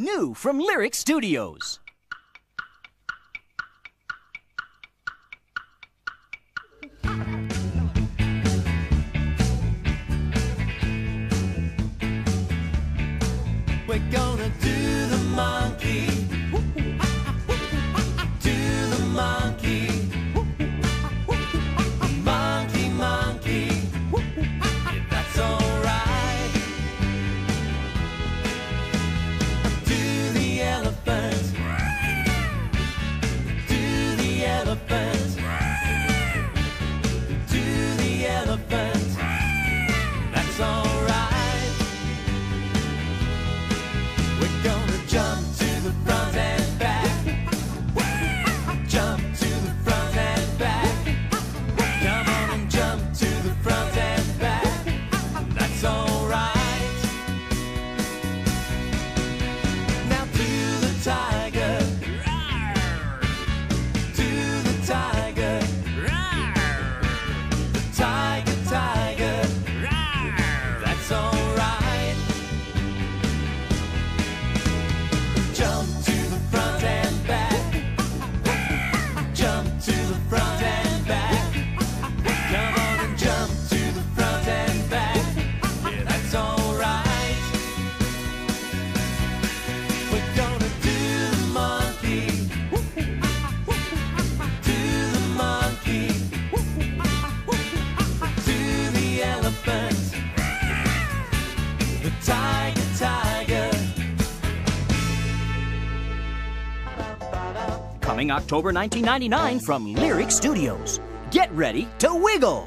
New from Lyric Studios. We're gonna do the monkey. Coming October 1999 from Lyric Studios. Get ready to wiggle!